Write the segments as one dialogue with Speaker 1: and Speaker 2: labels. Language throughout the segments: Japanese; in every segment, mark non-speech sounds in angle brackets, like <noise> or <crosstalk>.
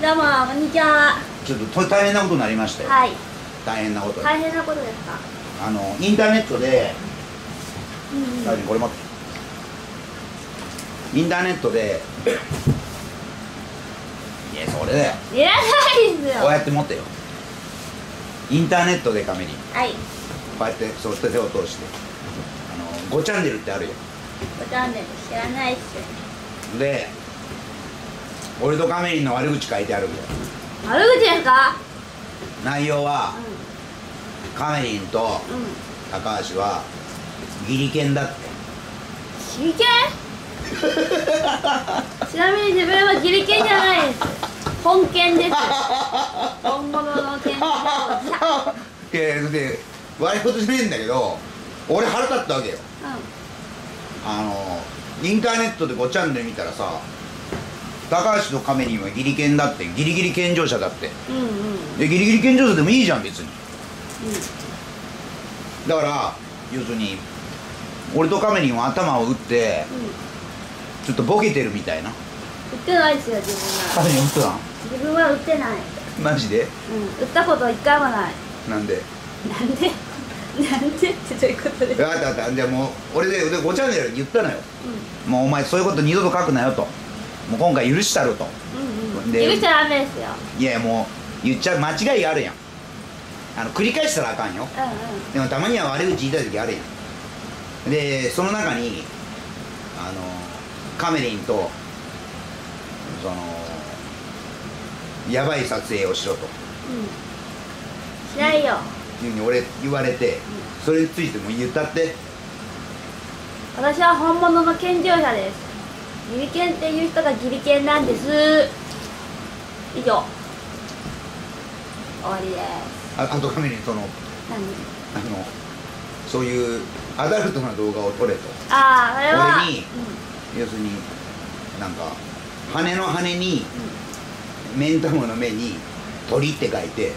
Speaker 1: どうもこんにちは。
Speaker 2: ちょっとと大変なことになりましたよ、
Speaker 1: はい。
Speaker 2: 大変なこと、
Speaker 1: 大変なことですか？
Speaker 2: あのインターネットで
Speaker 1: うん
Speaker 2: 大臣これ持って。インターネットでいやそれだよ。
Speaker 1: いらないですよ。
Speaker 2: こうやって持ってよ。インターネットでカメリ
Speaker 1: はい。
Speaker 2: こうやってそう手を通して。あの5チャンネルってあるよ。
Speaker 1: ごチャンネル知らないっす
Speaker 2: で俺とカメリンの悪口書いてあるんだよ
Speaker 1: 悪口ですか？
Speaker 2: 内容は
Speaker 1: う
Speaker 2: カメリンと
Speaker 1: んうん。
Speaker 2: 高橋はギリケンだって。
Speaker 1: ギリケン？<laughs> ちなみに自分はギリケンじゃないです。本犬です。本物の犬種
Speaker 2: いやいやで悪いことじゃねえんだけど俺腹立ったわけよ。あのインターネットで5チャンネル見たらさ高橋とカメリンはギリケンだってギリギリ健常者だって。
Speaker 1: うんうん。うん
Speaker 2: でギリギリ健常者でもいいじゃん別に。
Speaker 1: うん。
Speaker 2: だから要するに俺とカメリンは頭を打って
Speaker 1: うん。
Speaker 2: ちょっとボケてるみたいな。
Speaker 1: 売ってないですよ自分は。
Speaker 2: カメリン打ってた
Speaker 1: 自分は売ってない。
Speaker 2: んマジで？
Speaker 1: うん。売ったこと一回もない。
Speaker 2: なんで？
Speaker 1: なんで？なんで？ってどういうことですか？
Speaker 2: あったあった。じゃあもう俺でで5チャンネル言ったのよ。
Speaker 1: う
Speaker 2: もうお前そういうこと二度と書くなよともう今回許したろと。
Speaker 1: んうんうん。
Speaker 2: で
Speaker 1: 許しちゃダメですよ。
Speaker 2: いやもう言っちゃう間違いがあるやん。あの繰り返したらあかんよ。
Speaker 1: うんうん。
Speaker 2: でもたまには悪口言いたい時あるやん。でその中にあのカメリンとそのやばい撮影をしろと。
Speaker 1: うん。しないよ。
Speaker 2: いうふうに俺言われてそれについても言ったって。
Speaker 1: 私は本物の健常者ですギリケンっていう人がギリケンなんです。以上。終わりです。
Speaker 2: ああとカメリンその
Speaker 1: 何？
Speaker 2: あのそういうアダルトな動画を撮れと。
Speaker 1: ああそれは
Speaker 2: 俺に要するになんか羽の羽に目ん玉の目に鳥って書いて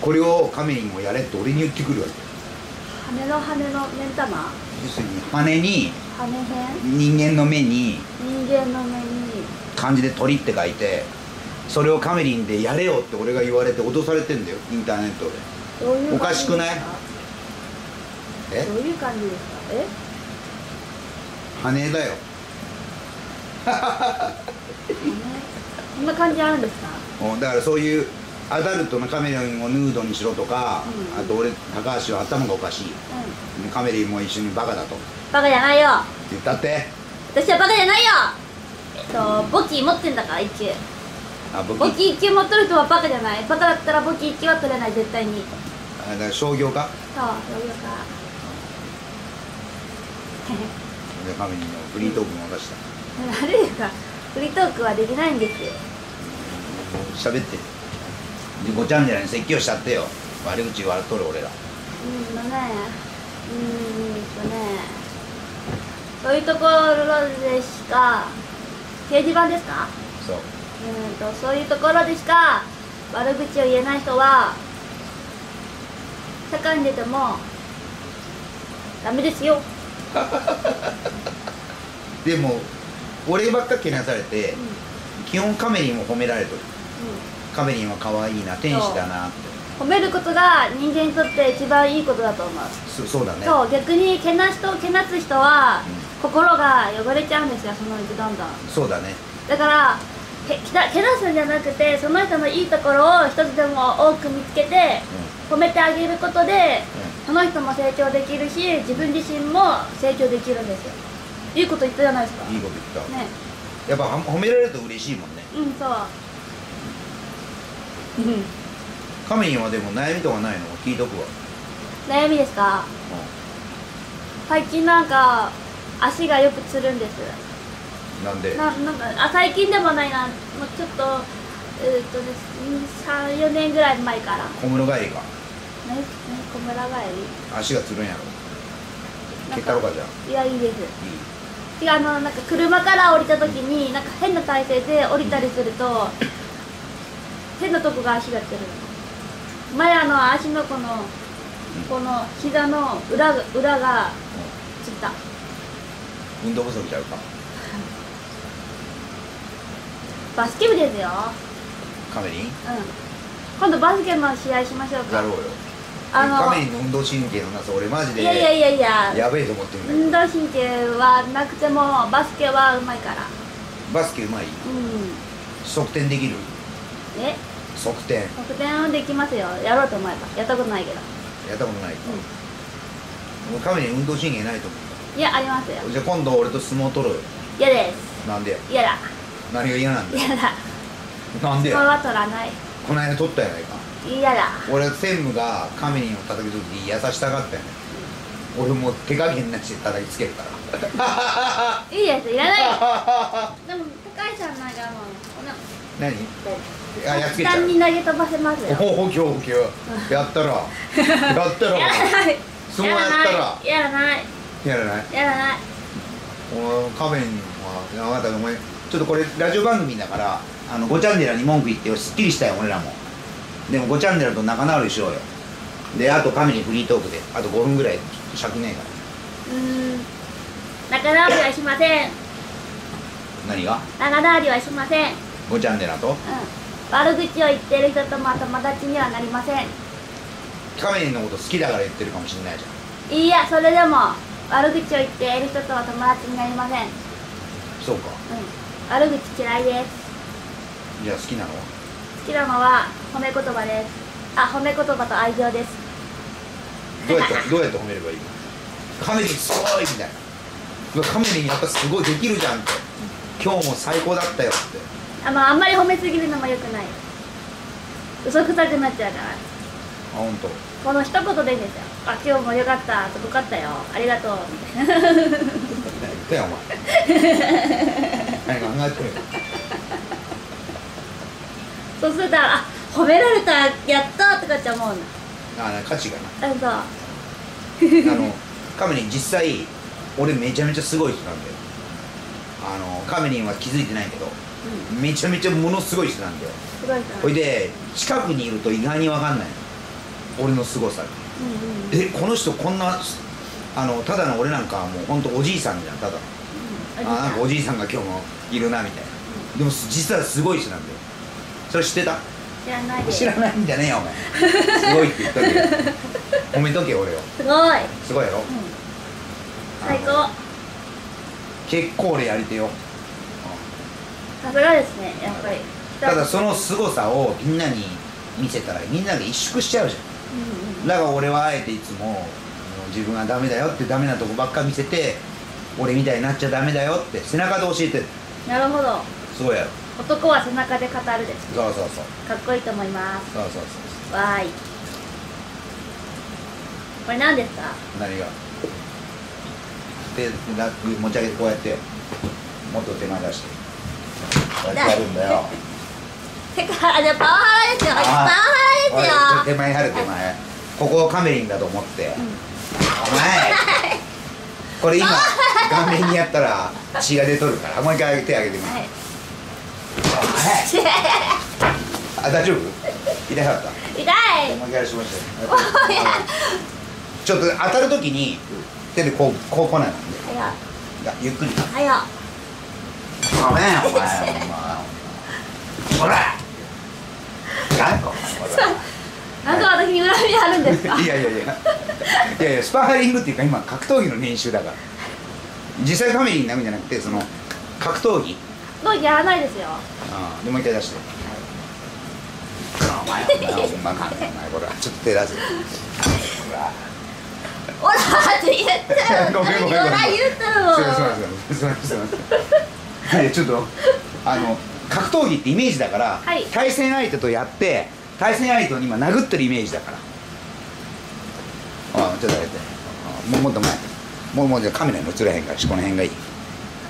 Speaker 2: これをカメリンもやれって俺に言ってくるわけ。
Speaker 1: うん、羽の羽の目ん玉？
Speaker 2: 要するに羽に
Speaker 1: 羽辺？
Speaker 2: 人間の目に
Speaker 1: 人間の目に。
Speaker 2: 漢字で鳥って書いてそれをカメリンでやれよって俺が言われて脅されてんだよインターネットで。
Speaker 1: どういう
Speaker 2: おかしくない？え？
Speaker 1: どういう感じですか？え？
Speaker 2: 羽だよ。
Speaker 1: 羽そ <laughs> んな感じあるんですか？
Speaker 2: うんだからそういうアダルトなカメリンをヌードにしろとか、
Speaker 1: うん。
Speaker 2: あと俺高橋は頭がおかしい。
Speaker 1: うん。
Speaker 2: カメリンも一緒にバカだと。
Speaker 1: バカじゃないよ。
Speaker 2: 言ったって？
Speaker 1: 私はバカじゃないよ。えっと簿記持ってんだから一級。
Speaker 2: あ僕
Speaker 1: 簿記一級持ってる人はバカじゃない。バカだったら簿記一級は取れない絶対に。
Speaker 2: あだから商業家
Speaker 1: そうそういうか
Speaker 2: でカメリンのフリートークも出した。<laughs>
Speaker 1: あれですかフリートークはできないんですよ。
Speaker 2: 喋って。で5チャンネルに説教しちゃってよ。悪口言われとる俺ら。
Speaker 1: うんとねうんとねそういうところでしか？掲示板ですか？
Speaker 2: そう。
Speaker 1: うんとそういうところでしか？悪口を言えない人は社会に出てもダメですよ、<laughs>
Speaker 2: でも俺ばっかけなされて
Speaker 1: うん。
Speaker 2: 基本カメリンも褒められとるカメリンは可愛いな天使だな。って
Speaker 1: うん、褒めることが人間にとって一番いいことだと思う、
Speaker 2: そそうだね。
Speaker 1: そう逆にけな人けなす人は、心が汚れちゃうんですよそのうちどんどん。
Speaker 2: そうだね。
Speaker 1: だからけけなけなすんじゃなくてその人のいいところを一つでも多く見つけて褒めてあげることでその人も成長できるし自分自身も成長できるんですよ。いいこと言ったじゃないですか。
Speaker 2: うんいいこと言った、
Speaker 1: ね。
Speaker 2: やっぱは褒められると嬉しいもんね。
Speaker 1: うんそう。うん
Speaker 2: カメリンはでも悩みとかないの？聞いとくわ、
Speaker 1: 悩みですか？最近なんか足がよくつるんです。
Speaker 2: うん、なんで？
Speaker 1: ななんかあ最近でもないな。もうちょっとえーっとです34年ぐらい前から。ね
Speaker 2: 小室帰りか？
Speaker 1: ね小村帰
Speaker 2: 足がつるんやろ？
Speaker 1: り
Speaker 2: 結果ろかじゃん？
Speaker 1: いやいいです。
Speaker 2: いい。
Speaker 1: 違うあのなんか車から降りた時になんか変な体勢で降りたりすると変なとこが足がつるの。前あの足のこのこの膝の裏が裏がつった。
Speaker 2: 運動不足ちゃうか。<laughs>
Speaker 1: バスケ部ですよ。
Speaker 2: カメリン
Speaker 1: うん。今度バスケの試合しましょうか。
Speaker 2: だろうよ。
Speaker 1: あの
Speaker 2: カメリンの運動神経のなさ俺マジで
Speaker 1: いやいやいやいや。
Speaker 2: やべえと思ってる
Speaker 1: 運動神経はなくてもバスケはうまいから。
Speaker 2: バスケうまい？
Speaker 1: うん。
Speaker 2: 側転できる？
Speaker 1: え？
Speaker 2: 側転。や
Speaker 1: 得点はできますよ。やろうと思えば。やったことないけど。
Speaker 2: ったことないか、もうカメリン運動神経ないと思
Speaker 1: いやありますよ。
Speaker 2: うじゃあ今度俺と相撲取ろうよ。
Speaker 1: 嫌です。
Speaker 2: なんでや？
Speaker 1: 嫌だ。
Speaker 2: 何が嫌なんだ？よ
Speaker 1: 嫌だ。
Speaker 2: なんでや？
Speaker 1: それは取らない。
Speaker 2: この間取ったやないか。
Speaker 1: 嫌だ。
Speaker 2: 俺専務がカメリンを叩く時に優しさがあったよね。俺もう手加減なしで叩きつけるから。<laughs>
Speaker 1: いいですいらない <laughs> でも高橋さんなんかもう
Speaker 2: 何？あやっつけちゃう。
Speaker 1: 簡単に投げ飛ばせますよ。
Speaker 2: おお今日今日やったら。<laughs> やったら。
Speaker 1: やらない。
Speaker 2: 相撲やったら。
Speaker 1: やらない。
Speaker 2: やらない。
Speaker 1: やらない。
Speaker 2: おカメリンは分かった。お前ちょっとこれラジオ番組だからあの5チャンネルに文句言ってよすっきりしたよ俺らも。でも5チャンネルと仲直りしようよ。であとカメリンフリートークであと5分ぐらい尺ねえか
Speaker 1: うーん。仲直りはしません。
Speaker 2: ら何が？
Speaker 1: 仲直りはしません。うん
Speaker 2: 5チャンネルと？
Speaker 1: 悪口を言ってる人とも友達にはなりません。
Speaker 2: カメリンのこと好きだから言ってるかもしれないじゃん。
Speaker 1: いやそれでも悪口を言っている人とは友達になりません。うん
Speaker 2: そうか
Speaker 1: 悪口嫌いです。
Speaker 2: じゃあ好きなのは？
Speaker 1: 好きなのは褒め言葉です。あ褒め言葉と愛情です。
Speaker 2: どうやって <laughs> どうやって褒めればいいの？カメリンすごいみたいな。カメリンやっぱすごいできるじゃんって。今日も最高だったよって
Speaker 1: あのあんまり褒めすぎるのも良くない。嘘くさくなっちゃうから。
Speaker 2: あ本当。
Speaker 1: この一言でいいんですよあ今日も良かった。とかったよ。ありがとうみたいな
Speaker 2: 何言ったよお前。<laughs> 何考えてるよ。
Speaker 1: そうするとあ褒められたやったとかって思うの。
Speaker 2: あな価値がな。
Speaker 1: あそう。<laughs>
Speaker 2: あのカメリン実際俺めちゃめちゃすごい人なんだよ。あのカメリンは気づいてないけど。
Speaker 1: うん
Speaker 2: めちゃめちゃものすごい人なんだよ。ほいで近くにいると意外に分かんないの。俺の凄さが。
Speaker 1: うんうん。
Speaker 2: えこの人こんなあのただの俺なんかはもうほんとおじいさんじゃんただ。の
Speaker 1: うん。
Speaker 2: あなんかおじいさんが今日もいるなみたいな。でも実はすごい人なんだよ。それ知ってた？
Speaker 1: 知らない。
Speaker 2: 知らないんじゃねえよお前。<laughs> すごいって言っとけよ褒めとけよ俺を。
Speaker 1: すごい、うん、
Speaker 2: すごいやろ？
Speaker 1: 最高
Speaker 2: あの結構俺やりてよ
Speaker 1: さすがですねやっぱり。
Speaker 2: ただその凄さをみんなに見せたらみんなが萎縮しちゃうじゃ
Speaker 1: うんうん。
Speaker 2: んだから俺はあえていつも自分はダメだよってダメなとこばっか見せて俺みたいになっちゃダメだよって背中で教えてる。
Speaker 1: なるほど。
Speaker 2: すごいや。ろ
Speaker 1: 男は背中で語るです
Speaker 2: そうそうそう。
Speaker 1: かっこいいと思います。
Speaker 2: そうそうそう
Speaker 1: わーい。これ何ですか？
Speaker 2: 何が？手持ち上げてこうやってよもっと手前出してこうやってやるんだよ。
Speaker 1: てかあじゃあパワハラですよ。パワ
Speaker 2: あ
Speaker 1: ハラですよ。
Speaker 2: 手前やる手前。ここをカメリンだと思って、お前。これ今顔面にやったら血が出とるから。もう一回手上げてみ
Speaker 1: はい。
Speaker 2: あ大丈夫？痛かった？
Speaker 1: 痛い。
Speaker 2: もう一回しましょう。ちょっと当たるときに手でこうこう来ないので
Speaker 1: はや
Speaker 2: いやゆっくり。
Speaker 1: はや
Speaker 2: ごめんお前。お前。ほら。なんか
Speaker 1: 私に恨みあるんですか？ら <laughs>
Speaker 2: いやいやいや。いやいやスパーリングっていうか今格闘技の練習だから。実際ファミリーになるんじゃなくてその格闘技。
Speaker 1: もうやらないですよ。
Speaker 2: ああでもう一回出して。<laughs> お前お前お前お前お前これちょっと手出せほら
Speaker 1: おらって言ってる
Speaker 2: ごめんごめんごめん
Speaker 1: おら言ってるもん
Speaker 2: すいませんすいませんすいませんいやちょっとあの格闘技ってイメージだから、
Speaker 1: はい。
Speaker 2: 対戦相手とやって対戦相手を今殴ってるイメージだから。ああちょっとやって。あもうもっと前。もうもうじゃあカメラに映らへんからしこの辺がいい。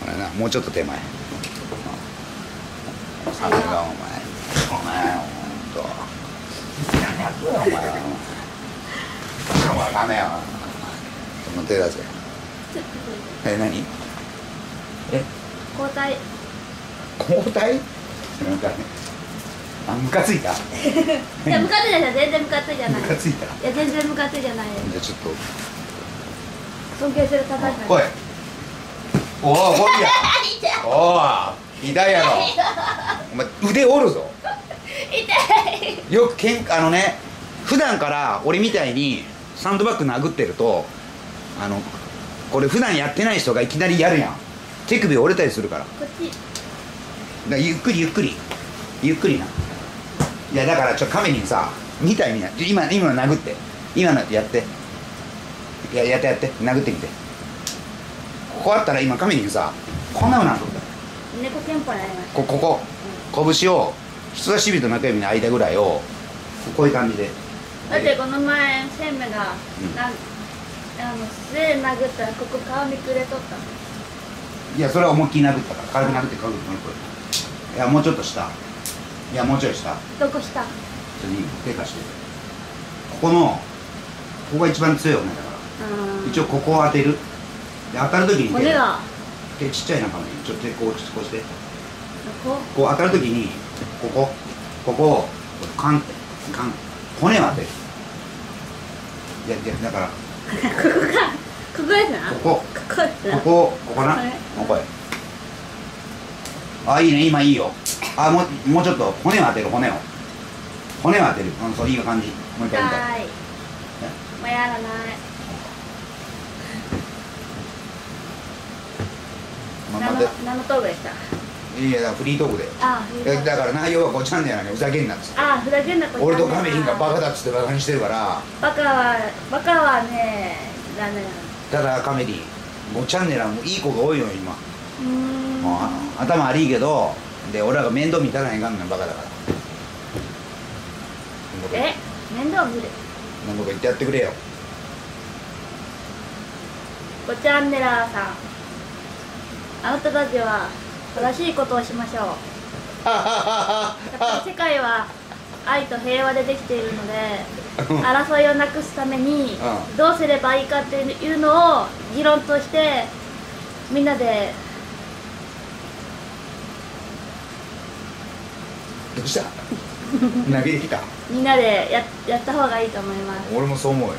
Speaker 2: ほらなもうちょっと手前。あさすがお前。お前ほんと。何やってんのお前はお前ダメよ。その手出せえ何？え？
Speaker 1: 交代。
Speaker 2: 交代？なんかねあムカついた？<laughs>
Speaker 1: いやムカついてない全然ムカついてない。
Speaker 2: ムカついた？
Speaker 1: いや全然ムカついてない。
Speaker 2: じゃあちょっと。
Speaker 1: 尊敬する高橋さん
Speaker 2: おいおおこい。やおお痛いやろお前腕折るぞ。
Speaker 1: 痛い。
Speaker 2: よくけんあのね普段から俺みたいにサンドバッグ殴ってるとあのこれ普段やってない人がいきなりやるやん手首折れたりするから。
Speaker 1: こっち。
Speaker 2: らゆっくりゆっくり。ゆっくりな。いやだからちょカメにさみたい。にな今今の殴って。今のやって。いややってやって。殴ってみて。ここあったら今カメにさこんなふうなんと
Speaker 1: 猫憲法になりまし
Speaker 2: こここ。拳を人差し指と中指の間ぐらいをこういう感じで。
Speaker 1: ただってこの前センメが、
Speaker 2: うん。
Speaker 1: なんあの素手で殴ったらここ顔めくれとったの
Speaker 2: いやそれは思いっきり殴ったから。軽く殴って軽く殴っていやもうちょっと下いやもうちょい下ちょ
Speaker 1: どこ下
Speaker 2: っと手貸して。ここのここが一番強い骨だから。一応ここを当てる。で当たる時に手
Speaker 1: 骨が。
Speaker 2: 手ちっちゃい中にちょっと手こうこうして。
Speaker 1: こ
Speaker 2: こ？う当たる時にここ。ここをカンカン。骨を当てる。いやいやだから。<laughs>
Speaker 1: ここかここですな。
Speaker 2: ここ。
Speaker 1: ここですな。
Speaker 2: ここ。ここな。
Speaker 1: はい
Speaker 2: ここへあいいね。今いいよ。あもうもうちょっと。骨を当てる骨を。骨を当てる。うんそういい感じ。もう一回もう一回
Speaker 1: 痛い。もうやらない。何の何の道具でした？
Speaker 2: いやフリートークで。
Speaker 1: あ
Speaker 2: えだから内容はこうチャンネルなのにふざけんなっつって。
Speaker 1: あふざけんなこ
Speaker 2: 俺とカメリンがバカだっつってバカにしてるから。
Speaker 1: バカはバカはねダメなの
Speaker 2: ただカメリンもうチャンネルはもういい子が多いのよ今。もうあ頭悪いけどで俺らが面倒見たらいかんねんバカだから。
Speaker 1: え？面倒見る？
Speaker 2: なんとか言ってやってくれよ。
Speaker 1: ごチャンネラーさん。あなたたちは正しいことをしましょう。<laughs> 世界は愛と平和でできているので争いをなくすために
Speaker 2: う
Speaker 1: どうすればいいかっていうのを議論としてみんなで
Speaker 2: どうした？<laughs> 投げてきた？
Speaker 1: みんなでややった方がいいと思います。
Speaker 2: 俺もそう思うよ